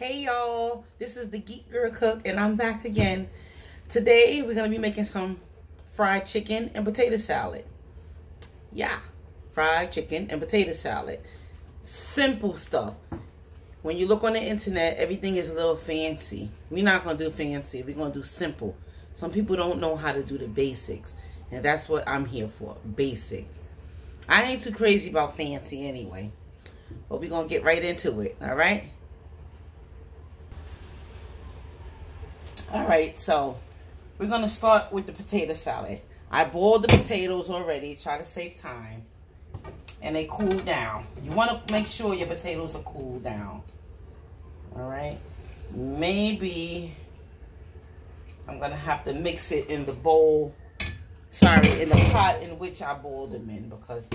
Hey y'all, this is the Geek Girl Cook and I'm back again. Today we're going to be making some fried chicken and potato salad. Yeah, fried chicken and potato salad. Simple stuff. When you look on the internet, everything is a little fancy. We're not going to do fancy. We're going to do simple. Some people don't know how to do the basics. And that's what I'm here for, basic. I ain't too crazy about fancy anyway. But we're going to get right into it, all right? All right, so we're going to start with the potato salad. I boiled the potatoes already, try to save time. And they cool down. You want to make sure your potatoes are cooled down. All right? Maybe I'm going to have to mix it in the bowl. Sorry, in the pot in which I boiled them in because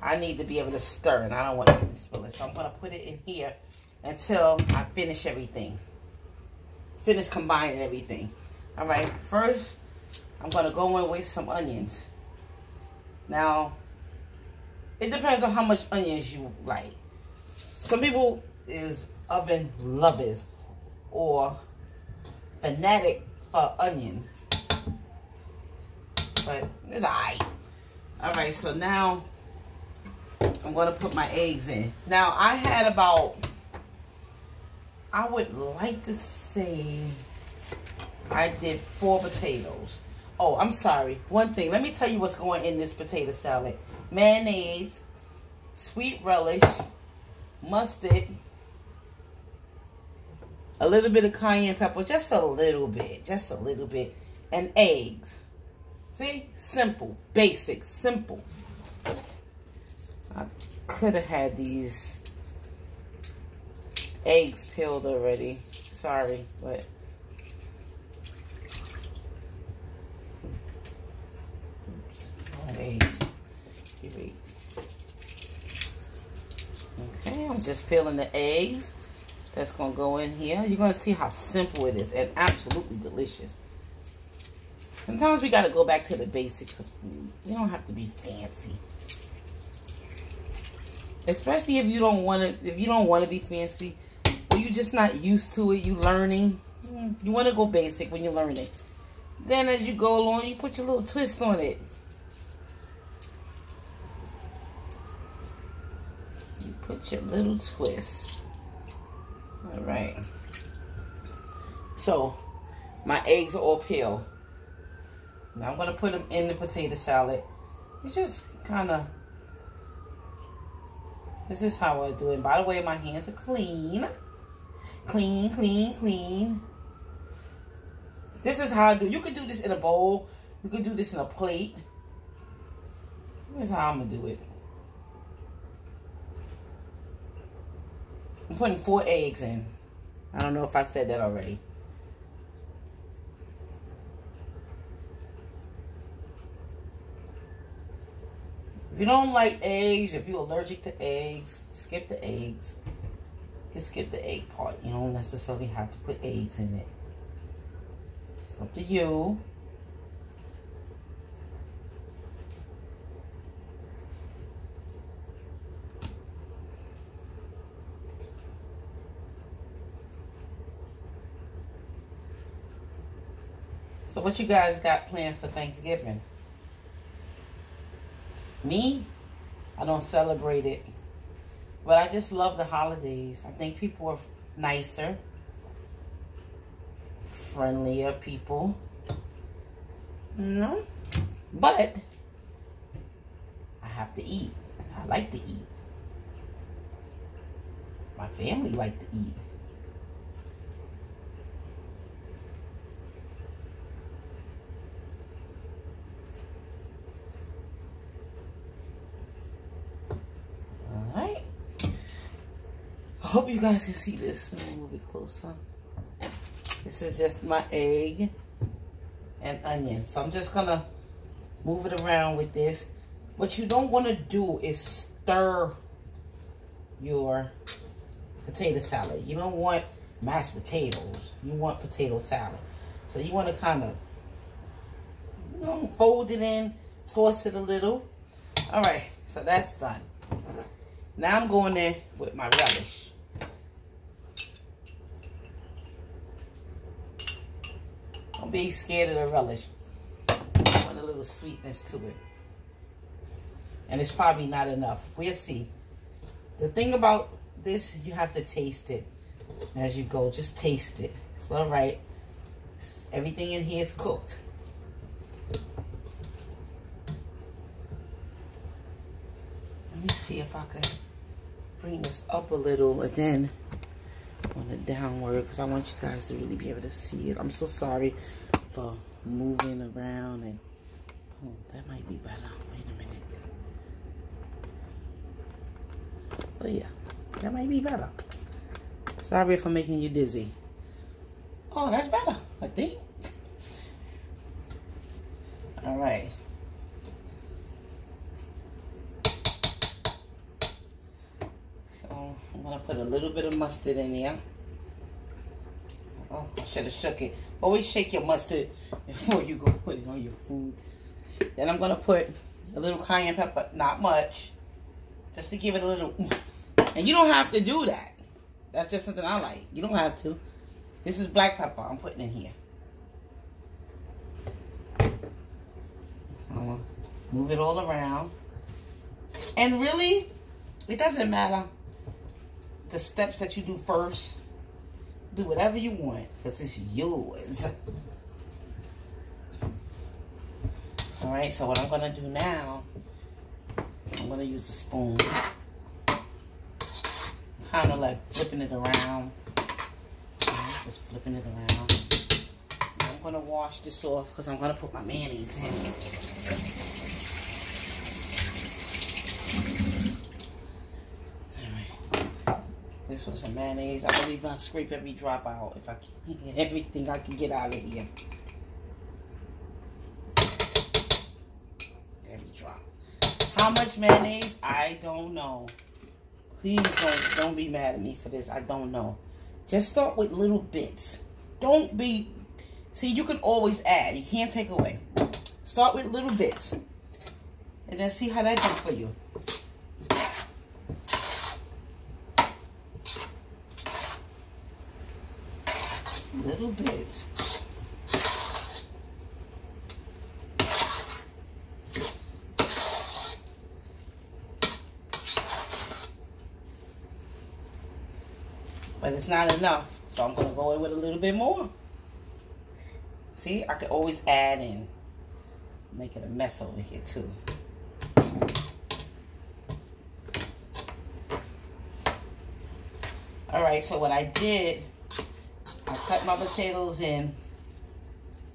I need to be able to stir and I don't want to spill it. So I'm going to put it in here until I finish everything. Finish combining everything. All right, first I'm going to go in with some onions. Now, it depends on how much onions you like. Some people is oven lovers or fanatic for onions. But it's alright. Alright, so now I'm going to put my eggs in. Now, I had about, I would like to say, I did four potatoes. Oh, I'm sorry. One thing. Let me tell you what's going in this potato salad. Mayonnaise, sweet relish, mustard, a little bit of cayenne pepper, just a little bit, just a little bit, and eggs. See? Simple, basic, simple. I could have had these eggs peeled already. Sorry, but... Oops, eggs. Okay, I'm just peeling the eggs. That's going to go in here. You're going to see how simple it is and absolutely delicious. Sometimes we got to go back to the basics of food. You don't have to be fancy. Especially if you don't want to, if you don't want to be fancy, you're just not used to it, you learning. You want to go basic when you're learning. Then as you go along, you put your little twist on it. You put your little twist. All right. So, my eggs are all peeled. Now I'm going to put them in the potato salad. It's just kind of this is how I do it. By the way, my hands are clean. Clean, clean, clean. This is how I do You could do this in a bowl. You could do this in a plate. This is how I'm going to do it. I'm putting four eggs in. I don't know if I said that already. If you don't like eggs, if you're allergic to eggs, skip the eggs. Can skip the egg part. You don't necessarily have to put eggs in it. It's up to you. So what you guys got planned for Thanksgiving? Me, I don't celebrate it. But I just love the holidays. I think people are nicer, friendlier people. You know? But I have to eat. I like to eat. My family like to eat. Hope you guys can see this. Let me move it closer. This is just my egg and onion. So I'm just going to move it around with this. What you don't want to do is stir your potato salad. You don't want mashed potatoes. You want potato salad. So you want to kind of you know, fold it in, toss it a little. All right, so that's done. Now I'm going in with my relish. Be scared of the relish. I want a little sweetness to it. And it's probably not enough. We'll see. The thing about this, you have to taste it as you go. Just taste it. It's all right. Everything in here is cooked. Let me see if I can bring this up a little and then downward because I want you guys to really be able to see it. I'm so sorry for moving around and oh, that might be better. Wait a minute. Oh yeah, that might be better. Sorry if I'm making you dizzy. Oh, that's better, I think. All right. So I'm gonna put a little bit of mustard in there. Should have shook it. Always shake your mustard before you go put it on your food. Then I'm gonna put a little cayenne pepper, not much, just to give it a little. And you don't have to do that. That's just something I like. You don't have to. This is black pepper I'm putting in here. I'm move it all around. And really, it doesn't matter the steps that you do first. Do whatever you want because it's yours. All right, so what I'm going to do now, I'm going to use a spoon kind of like flipping it around. Just flipping it around. I'm going to wash this off because I'm going to put my mayonnaise in. This was some mayonnaise. I believe I'll scrape every drop out if I can. Everything I can get out of here. Every drop. How much mayonnaise? I don't know. Please don't don't be mad at me for this. I don't know. Just start with little bits. Don't be see you can always add. You can't take away. Start with little bits. And then see how that does for you. Little bits. But it's not enough. So I'm going to go in with a little bit more. See, I could always add in. Make it a mess over here too. All right, so what I did, I cut my potatoes in.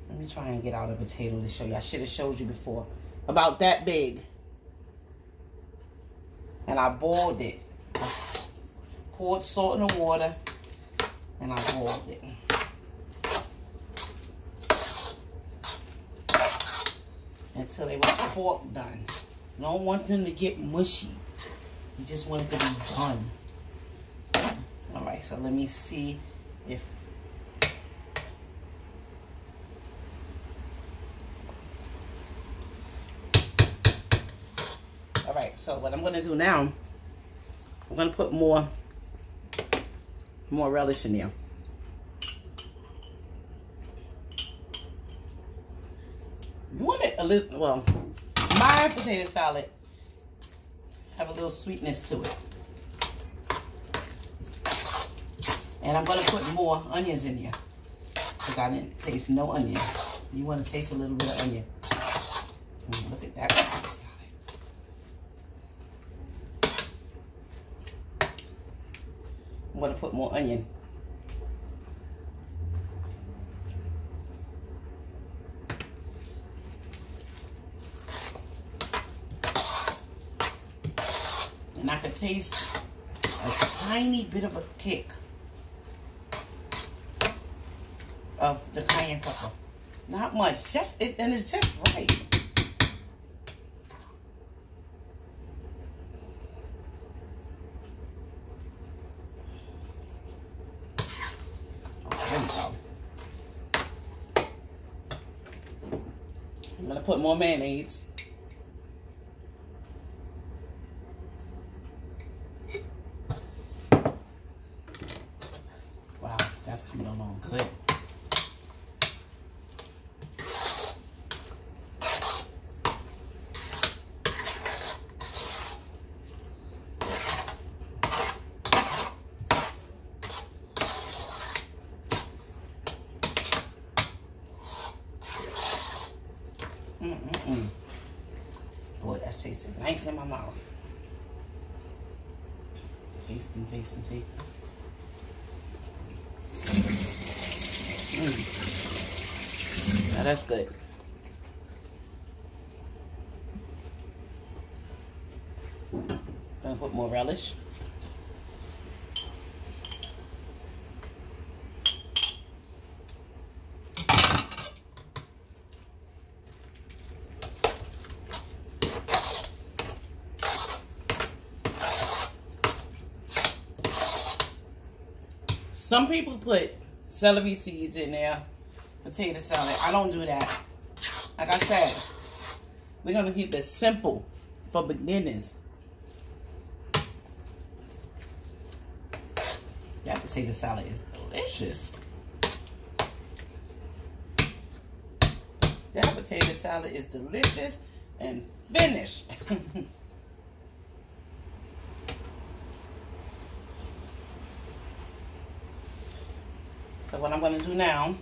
Let me try and get out a potato to show you. I should have showed you before. About that big. And I boiled it I poured salt in the water and I boiled it. Until they were pork done. Don't want them to get mushy. You just want it to be done. Alright, so let me see if Alright, so what I'm going to do now, I'm going to put more more relish in there. You want it a little, well, my potato salad have a little sweetness to it. And I'm going to put more onions in here because I didn't taste no onion. You want to taste a little bit of onion. Look at that. I'm going to put more onion. And I can taste a tiny bit of a kick of the cayenne pepper. Not much, just it, and it's just right. Put more mayonnaise. see? Mm. Now that's good. Some people put celery seeds in there, potato salad. I don't do that. Like I said, we're going to keep it simple for beginners. That potato salad is delicious. That potato salad is delicious and finished. So what I'm going to do now,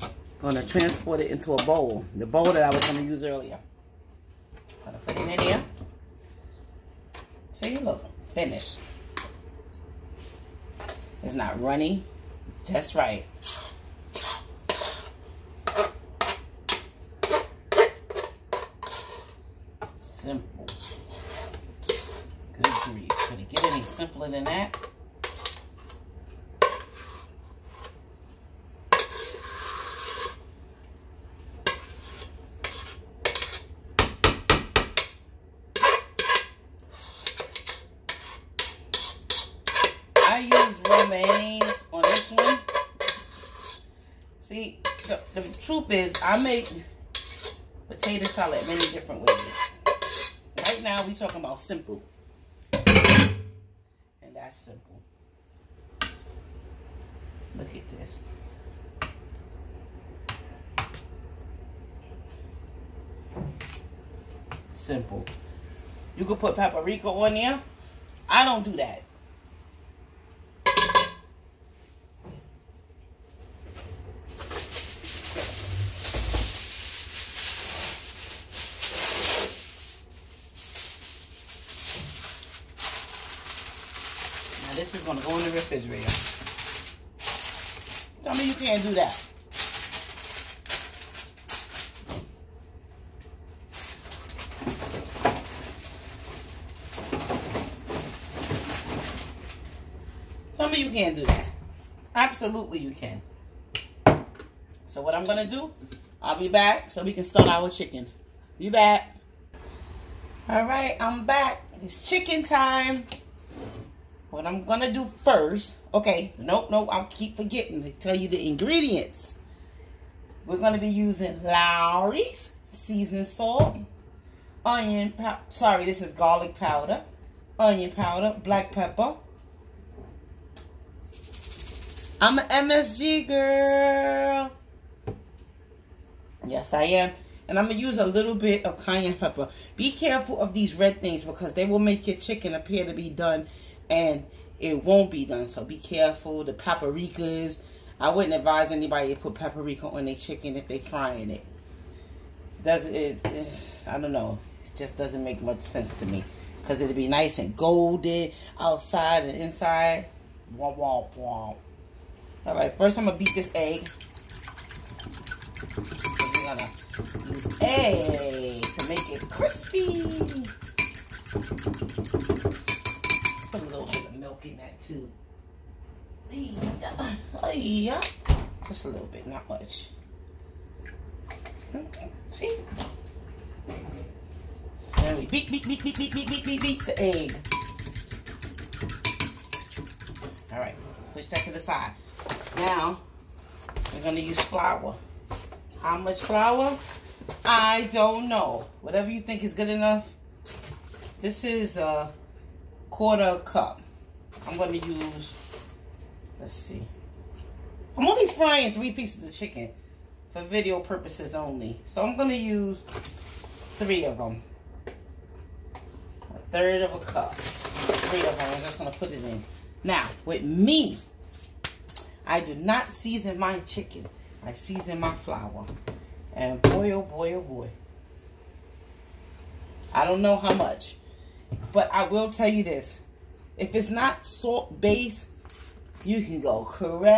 I'm going to transport it into a bowl. The bowl that I was going to use earlier. I'm going to put it in here. See, look, finished. It's not runny, just right. Simple. Good grief. Could it get any simpler than that? mayonnaise on this one. See, the, the truth is, I make potato salad many different ways. Right now, we talking about simple. And that's simple. Look at this. Simple. You could put paprika on there. I don't do that. Can't do that. Some of you can't do that. Absolutely you can. So what I'm going to do, I'll be back so we can start our chicken. Be back. All right, I'm back. It's chicken time. What I'm gonna do first, okay, nope, nope, I'll keep forgetting to tell you the ingredients. We're gonna be using Lawry's seasoned salt, onion, sorry, this is garlic powder, onion powder, black pepper. I'm an MSG girl. Yes, I am. And I'm going to use a little bit of cayenne pepper. Be careful of these red things because they will make your chicken appear to be done and it won't be done. So be careful. The paprikas, I wouldn't advise anybody to put paprika on their chicken if they're frying it. Does it? I don't know. It just doesn't make much sense to me because it'll be nice and golden outside and inside. All right, first I'm gonna beat this egg. We're gonna use egg to make it crispy put a little bit of milk in that too. Yeah. Just a little bit, not much. See? Then we beat, beat, beat, beat, beat, beat, beat, beat, beat the egg. All right, push that to the side. Now, we're gonna use flour. How much flour? I don't know. Whatever you think is good enough. This is uh quarter cup. I'm going to use, let's see. I'm only frying three pieces of chicken for video purposes only. So I'm going to use three of them. A third of a cup. Three of them. I'm just going to put it in. Now, with me, I do not season my chicken. I season my flour. And boy, oh boy, oh boy. I don't know how much. But I will tell you this. If it's not salt based, you can go crazy.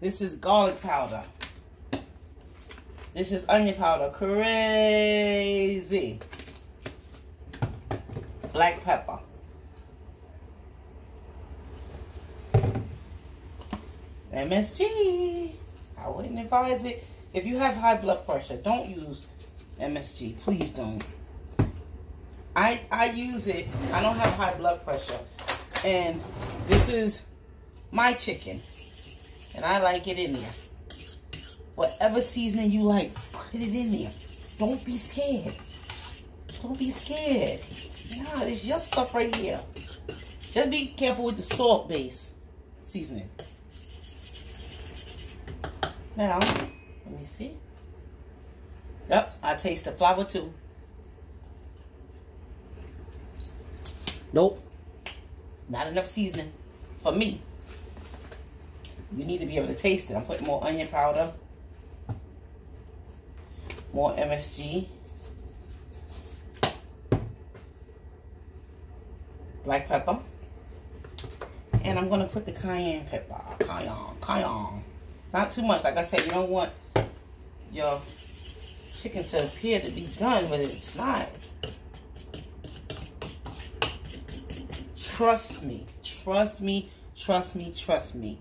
This is garlic powder. This is onion powder. Crazy. Black pepper. MSG. I wouldn't advise it. If you have high blood pressure, don't use MSG. Please don't. I I use it. I don't have high blood pressure. And this is my chicken. And I like it in there. Whatever seasoning you like, put it in there. Don't be scared. Don't be scared. Nah, it's your stuff right here. Just be careful with the salt base seasoning. Now, let me see. Yep, I taste the flour too. Nope. Not enough seasoning for me. You need to be able to taste it. I'm putting more onion powder. More MSG. Black pepper. And I'm going to put the cayenne pepper. Cayenne. Cayenne. Not too much. Like I said, you don't want your chicken to appear to be done, but it's not. Trust me. Trust me. Trust me. Trust me.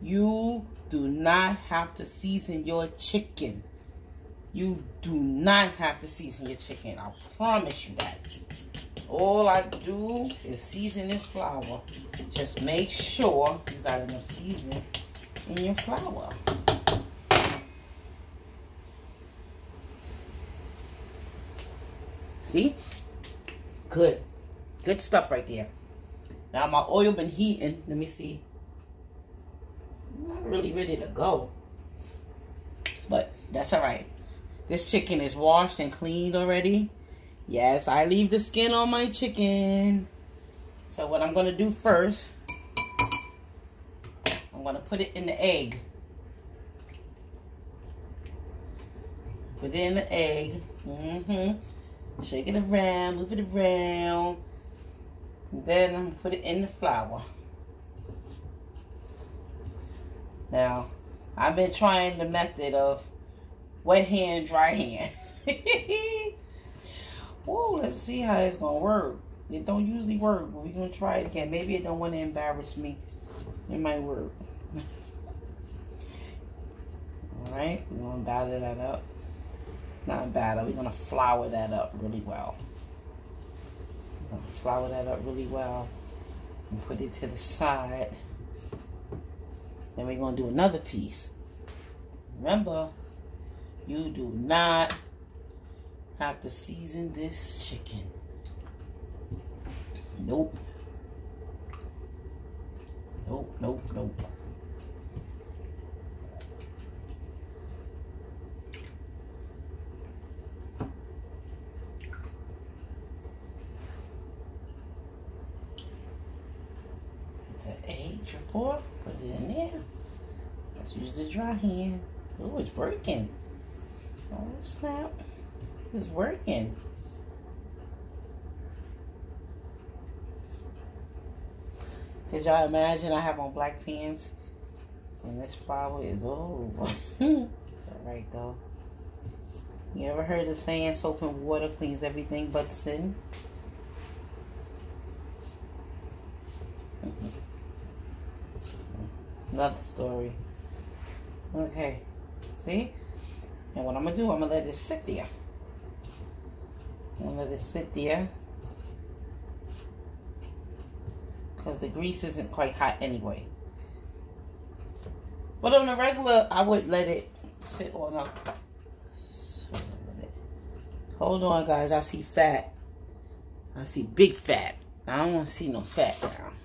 You do not have to season your chicken. You do not have to season your chicken. I promise you that. All I do is season this flour. Just make sure you got enough seasoning in your flour. See? Good. Good stuff right there. Now my oil been heating. Let me see. I'm not really ready to go. But that's all right. This chicken is washed and cleaned already. Yes, I leave the skin on my chicken. So what I'm going to do first I'm going to put it in the egg. Put it in the egg. Mm-hmm. Shake it around, move it around. Then I'm put it in the flour. Now, I've been trying the method of wet hand, dry hand. Whoa, let's see how it's to work. It don't usually work, but we're to try it again. Maybe it don't want to embarrass me. It might work. Alright, we're to batter that up. Not batter, we're to flour that up really well. To flour that up really well and put it to the side. Then we're to do another piece. Remember, you do not have to season this chicken. Nope. Nope, nope, nope. pour, put it in there. Let's use the dry hand. Oh, it's working. Oh, snap. It's working. Did y'all imagine I have on black pants? And this flour is, oh. it's alright though. You ever heard the saying soap and water cleans everything but sin? Another story. Okay. See? And what I'm going to do, I'm going to let it sit there. I'm going to let it sit there. Because the grease isn't quite hot anyway. But on the regular, I would let it sit on a... Hold on, guys. I see fat. I see big fat. I don't want to see no fat now.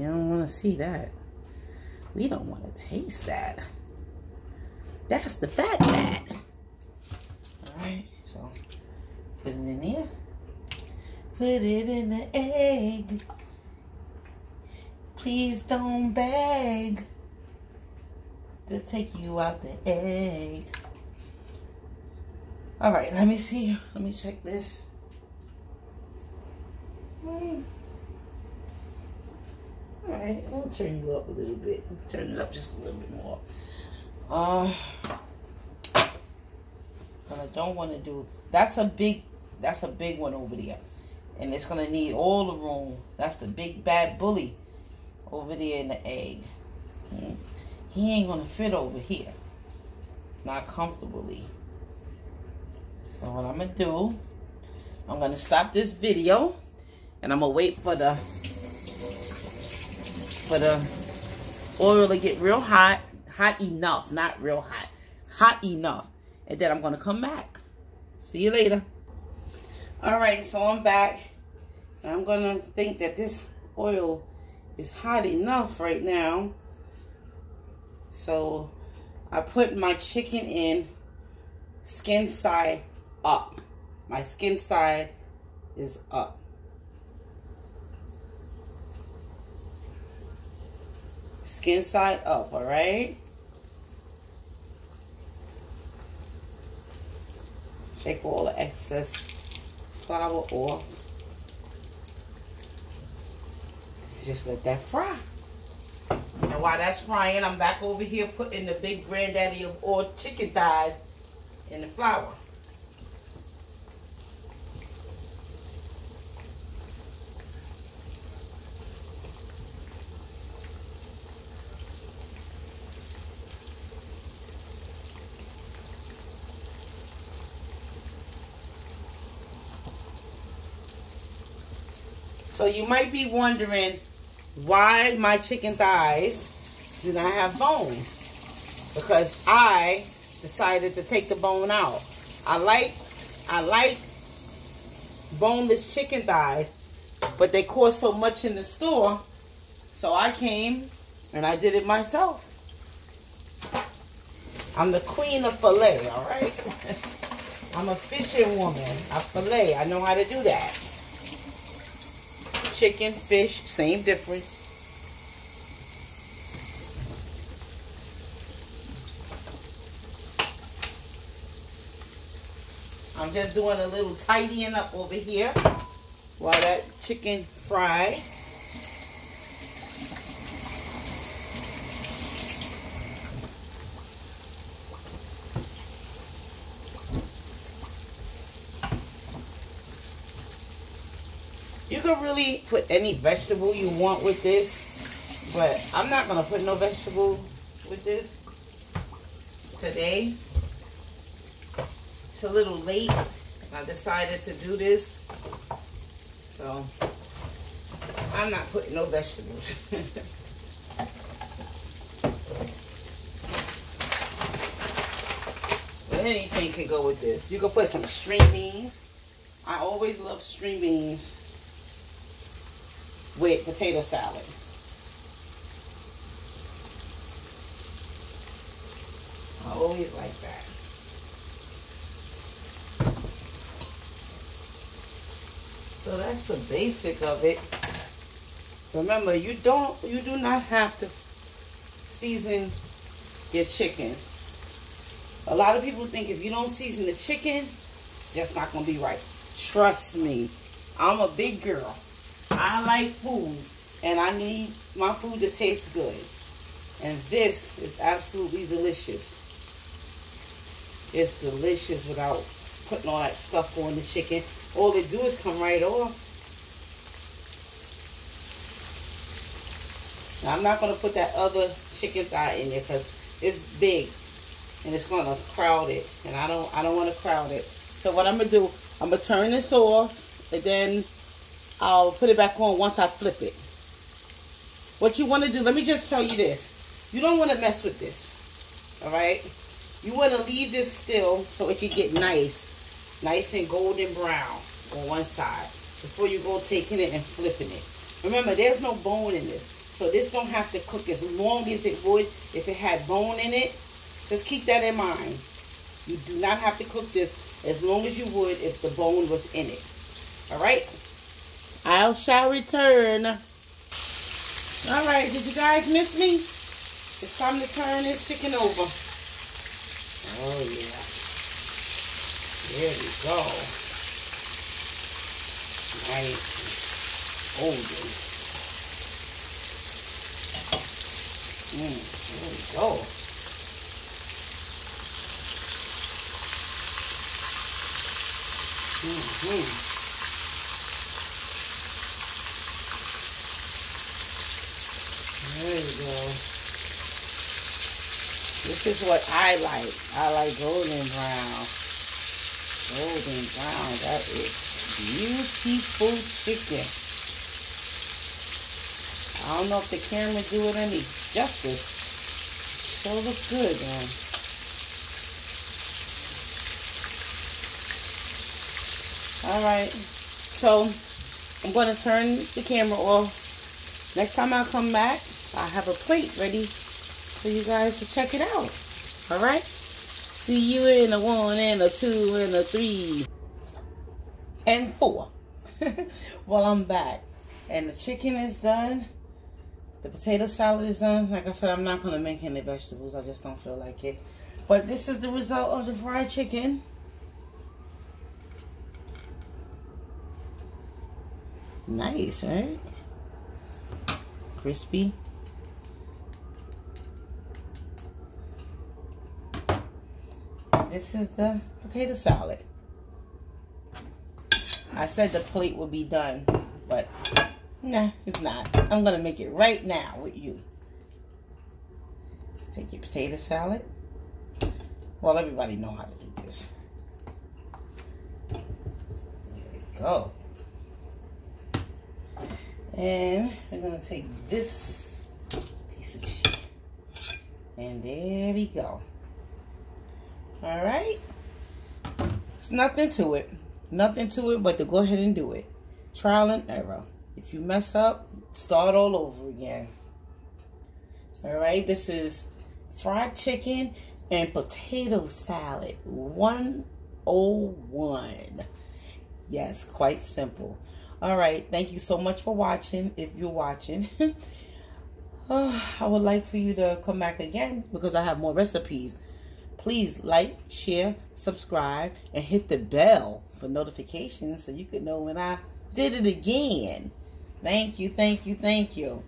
We don't want to see that. We don't want to taste that. That's the fat fat. Alright, so put it in there. Put it in the egg. Please don't beg to take you out the egg. All right, let me see. Let me check this. Hmm. All right, I'll turn you up a little bit. Turn it up just a little bit more. Um, but I don't want to do. That's a big. That's a big one over there, and it's gonna need all the room. That's the big bad bully over there in the egg. Hmm. He ain't gonna fit over here, not comfortably. So what I'm gonna do, I'm gonna stop this video, and I'm gonna wait for the for the oil to get real hot, hot enough, not real hot, hot enough. And then I'm going to come back. See you later. All right, so I'm back. I'm going to think that this oil is hot enough right now. So I put my chicken in skin side up. My skin side is up. Skin side up, all right? Shake all the excess flour off. Just let that fry. And while that's frying, I'm back over here putting the big granddaddy of all chicken thighs in the flour. So you might be wondering why my chicken thighs do not have bone. Because I decided to take the bone out. I like I like boneless chicken thighs, but they cost so much in the store. So I came and I did it myself. I'm the queen of filet, all right? I'm a fishing woman. I fillet. I know how to do that chicken, fish, same difference. I'm just doing a little tidying up over here while that chicken fry. Can really put any vegetable you want with this, but I'm not going to put no vegetable with this today. It's a little late. I decided to do this. So, I'm not putting no vegetables. but anything can go with this. You can put some string beans. I always love string beans with potato salad. I always like that. So that's the basic of it. Remember, you don't you do not have to season your chicken. A lot of people think if you don't season the chicken, it's just not going to be right. Trust me. I'm a big girl. I like food and I need my food to taste good. And this is absolutely delicious. It's delicious without putting all that stuff on the chicken. All it do is come right off. Now I'm not going to put that other chicken thigh in there because it's big and it's going to crowd it. And I don't I don't want to crowd it. So what I'm going to do, I'm going to turn this off and then I'll put it back on once I flip it. What you want to do, let me just tell you this. You don't want to mess with this. All right? You want to leave this still so it can get nice. Nice and golden brown on one side. Before you go taking it and flipping it. Remember, there's no bone in this. So this don't have to cook as long as it would if it had bone in it. Just keep that in mind. You do not have to cook this as long as you would if the bone was in it. All right? I shall return. All right, did you guys miss me? It's time to turn this chicken over. Oh, yeah. There we go. Nice golden. Mm, there we go. Mm-hmm. There you go. This is what I like. I like golden brown. Golden brown. That is beautiful chicken. I don't know if the camera do it any justice. So look good, man. All right. So I'm going to turn the camera off. Next time I come back, I have a plate ready for you guys to check it out. All right? See you in a one and a two and a three and four. well, I'm back. And the chicken is done. The potato salad is done. Like I said, I'm not going to make any vegetables. I just don't feel like it. But this is the result of the fried chicken. Nice, right? Crispy. this is the potato salad. I said the plate would be done, but nah, it's not. I'm going to make it right now with you. Take your potato salad. Well, everybody know how to do this. There we go. And we're going to take this piece of chicken. And there we go. All right. It's nothing to it. Nothing to it but to go ahead and do it. Trial and error. If you mess up, start all over again. All right. This is fried chicken and potato salad. 101. Yes, quite simple. All right. Thank you so much for watching. If you're watching. oh, I would like for you to come back again because I have more recipes. Please like, share, subscribe, and hit the bell for notifications so you can know when I did it again. Thank you, thank you, thank you.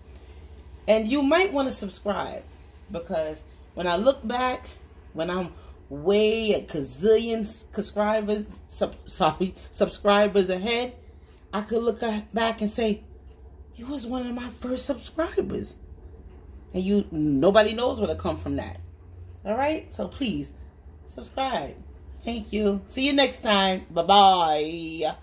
And you might want to subscribe because when I look back, when I'm way a gazillion subscribers, sub, sorry, subscribers ahead, I could look back and say, you was one of my first subscribers. And you, nobody knows where to come from that. All right? So please subscribe. Thank you. See you next time. Bye-bye.